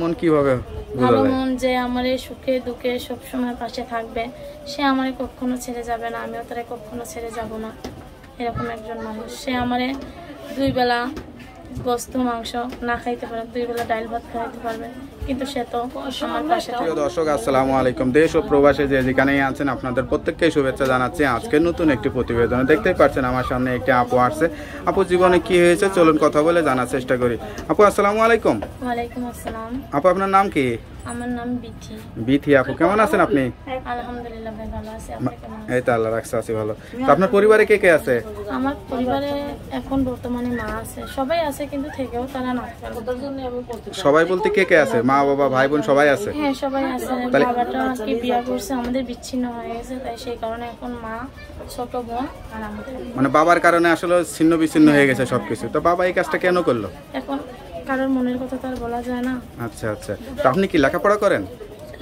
মন কীভাবে ভালো মন যে আমার এই সুখে দুঃখে সবসময় পাশে থাকবে সে আমারে কখনো ছেড়ে যাবে না আমিও তারে কখনো ছেড়ে যাব না। এরকম একজন মানুষ। সে আমারে দুই বেলা গোস্ত মাংস না খাইতে পারে দুই বেলা ডাইল ভাত খাইতে পারবে। কিন্তু সে তো আমার পাশে প্রিয় দর্শক আসসালামু আলাইকুম। দেশ ও প্রবাসে যে যেখানেই আছেন আপনাদের প্রত্যেককে শুভেচ্ছা জানাচ্ছি। আজকে নতুন একটি প্রতিবেদন দেখতেই পাচ্ছেন আমার সামনে একটি আপু আসছে। আপু জীবনে কি হয়েছে? চলুন কথা বলে জানার চেষ্টা করি। আপু আসসালামু আলাইকুম। ওয়ালাইকুম আসসালাম। আপু আপনার নাম কি? আমার নাম বিথি। বিথি আপু কেমন আছেন আপনি? আলহামদুলিল্লাহ ভাই ভালো আছি। আপনি কেমন এই তো আল্লাহ রাখছে আছি ভালো। তো আপনার পরিবারে কে কে আছে? আমার পরিবারে এখন বর্তমানে মা আছে। সবাই আছে কিন্তু থেকেও তারা না। সবাই বলতে কে কে আছে? মা বাবা ভাই বোন সবাই আছে? হ্যাঁ সবাই আছে। বাবাটা কি বিয়া করছে আমাদের বিচ্ছিন্ন হয়ে গেছে তাই সেই কারণে এখন মা ছোট বোন আর আমাদের। মানে বাবার কারণে আসলে ছিন্ন বিচ্ছিন্ন হয়ে গেছে সবকিছু। তো বাবা এই কাজটা কেন করল? এখন কারোর মনের কথা তো আর বলা যায় না। আচ্ছা আচ্ছা। তো আপনি কি লেখাপড়া করেন?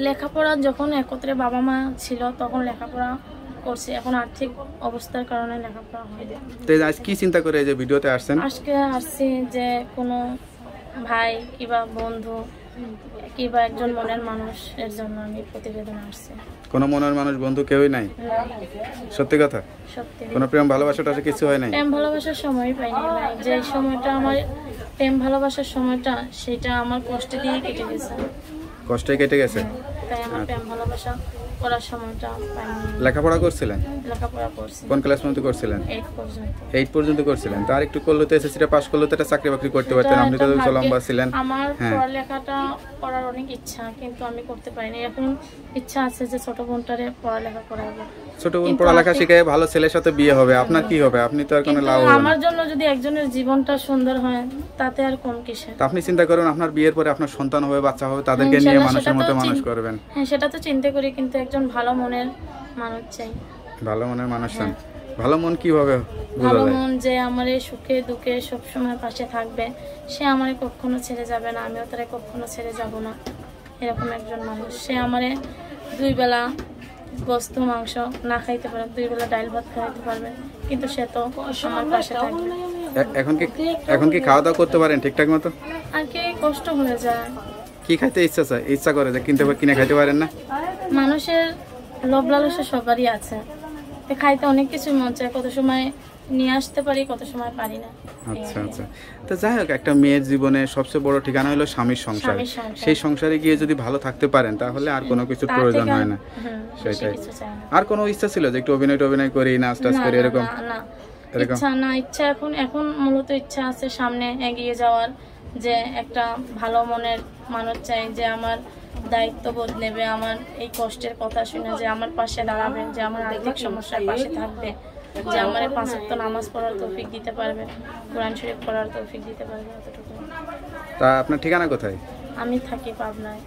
লেখাপড়া যখন একত্রে বাবা মা ছিল তখন লেখাপড়া করছি। এখন আর্থিক অবস্থার কারণে লেখাপড়া হয়নি। তো আজ কি চিন্তা করে এই যে ভিডিওতে আসছেন? আজকে আসছি যে কোনো ভাই কিবা বন্ধু কিবা একজন মনের জন্য আমি প্রতিবেদন আসছি কোনো মনের মানুষ বন্ধু কেউই নাই? সত্যি কথা? সত্যি। কোনো প্রেম ভালোবাসাটা কিছু হয় নাই? প্রেম ভালোবাসার সময় পাইনি ভাই যে সময়টা আমার প্রেম ভালোবাসার সময়টা সেটা আমার কষ্ট দিয়ে কেটে গেছে। কষ্টে কেটে গেছে? তাই আমার প্রেম ভালোবাসা করার সময়টা পাইনি। লেখাপড়া করছিলেন? লেখাপড়া করছি। কোন ক্লাস পর্যন্ত করছিলেন? এইট পর্যন্ত। এইট পর্যন্ত করছিলেন। তো আর একটু করলে তো এসএসসিটা পাস করলে তো একটা চাকরি বাকরি করতে পারতেন। আপনি তো লম্বা ছিলেন। আমার হ্যাঁ। পড়ালেখাটা করার অনেক ইচ্ছা কিন্তু আমি করতে পারিনি। এখন ইচ্ছা আছে যে ছোট বোনটারে পড়ালেখা করাবো। ছোট বোন পড়ালেখা শিখে ভালো ছেলের সাথে বিয়ে হবে আপনার কি হবে? আপনি তো আর কোনো লাভ হবে আমার জন্য যদি একজনের জীবনটা সুন্দর হয় তাতে আর কোন কিসে তো আপনি চিন্তা করুন আপনার বিয়ের পরে আপনার সন্তান হবে বাচ্চা হবে তাদেরকে নিয়ে মানুষের মতো মানুষ করবেন। হ্যাঁ সেটা তো চিন্তা করি কিন্তু একজন ভালো মনের মানুষ চাই। ভালো মনের মানুষ চান। ভালো মন কীভাবে ভালো মন যে আমার সুখে দুঃখে সবসময় পাশে থাকবে সে আমারে কখনো ছেড়ে যাবে না আমিও তারে কখনো ছেড়ে যাব না। এরকম একজন মানুষ। সে আমারে দুই বেলা গোস্ত মাংস না খাইতে পারেন দুই বেলা ডাইল ভাত খাইতে পারবে। কিন্তু সে তো আমার পাশে থাকবে। এখন কি এখন কি খাওয়া দাওয়া করতে পারেন ঠিকঠাক মতো? আর কি কষ্ট হয়ে যায়। কি খাইতে ইচ্ছা চায়? ইচ্ছা করে যে কিনতে কিনে খাইতে পারেন না? মানুষের লোভ লালসা সবারই আছে। তো খাইতে অনেক কিছু মন চায়। কত সময় নিয়ে আসতে পারি কত সময় পারি না। আচ্ছা আচ্ছা। তো যাই হোক একটা মেয়ের জীবনে সবচেয়ে বড় ঠিকানা হলো স্বামীর সংসার। সেই সংসারে গিয়ে যদি ভালো থাকতে পারেন তাহলে আর কোনো কিছুর প্রয়োজন হয় না। সেটাই। আর কোনো ইচ্ছা ছিল যে একটু অভিনয় টভিনয় করি নাচ টাচ করি। এরকম? ইচ্ছা না ইচ্ছা এখন এখন মূলত ইচ্ছা আছে সামনে এগিয়ে যাওয়ার যে একটা ভালো মনের মানুষ চাই যে আমার দায়িত্ববোধ নেবে আমার এই কষ্টের কথা শুনে যে আমার পাশে দাঁড়াবে যে আমার আর্থিক সমস্যার পাশে থাকবে। যে আমার পাঁচ ওয়াক্ত নামাজ পড়ার তৌফিক দিতে পারবে কোরআন শরীফ পড়ার তৌফিক দিতে পারবে অতটুকু তা আপনার ঠিকানা কোথায়? আমি থাকি পাবনায়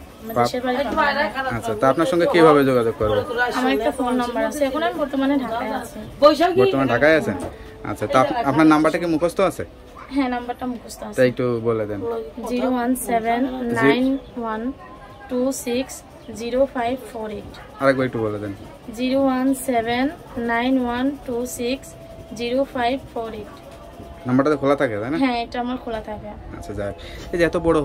আচ্ছা তা আপনার সঙ্গে কীভাবে যোগাযোগ করব? আমার একটা ফোন নাম্বার আছে এখন আমি বর্তমানে ঢাকায় আছি। বর্তমানে ঢাকায় আছেন? আচ্ছা তা আপনার নাম্বারটা কি মুখস্থ আছে? হ্যাঁ নাম্বারটা মুখস্থ আছে। তাই একটু বলে দেন। Zero one seven nine one two six zero five four eight. আরেকবার একটু বলে দেন। Zero one seven nine one two six zero five four eight. নাম্বারটা তো খোলা থাকে তাই না? হ্যাঁ এটা আমার খোলা থাকে। আচ্ছা যাক। এই যে এত বড়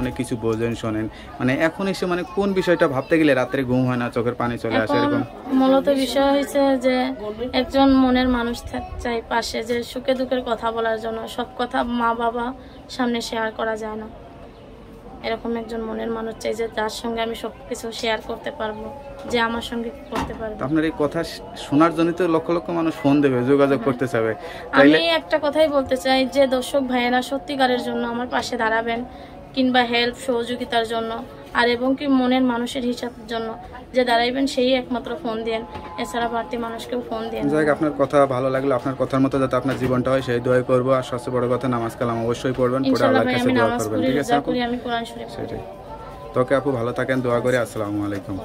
অনেক কিছু বোঝেন শোনেন। মানে এখন এসে মানে কোন বিষয়টা ভাবতে গেলে রাত্রে ঘুম হয় না চোখের পানি চলে আসে এরকম? মূলত বিষয় হয়েছে যে একজন মনের মানুষ চাই পাশে যে সুখে দুঃখের কথা বলার জন্য সব কথা মা বাবা সামনে শেয়ার করা যায় না। এরকম একজন মনের মানুষ চাই যে যার সঙ্গে আমি সবকিছু শেয়ার করতে পারব যে আমার সঙ্গে করতে পারব। আপনার এই কথা শোনার জন্য তো লক্ষ লক্ষ মানুষ ফোন দেবে যোগাযোগ করতে চাবে। আমি একটা কথাই বলতে চাই যে দর্শক ভাইয়েরা সত্যিকারের জন্য আমার পাশে দাঁড়াবেন কিংবা হেল্প সহযোগিতার জন্য। আর এবং কি মনের মানুষের হিসাবের জন্য যে দাঁড়াইবেন সেই একমাত্র ফোন দেন এছাড়া বাড়তি মানুষকেও ফোন দেন যাই হোক, আপনার কথা ভালো লাগল আপনার কথার মতো যাতে আপনার জীবনটা হয় সেই দোয়াই করব। আর সবচেয়ে বড় কথা নামাজ কালাম অবশ্যই পড়বেন পড়ে আল্লাহর কাছে দোয়া করবেন ঠিক আছে আমি কোরআন শরীফ সেটাই। তোকে আপু ভালো থাকেন দোয়া করে আসসালামু আলাইকুম।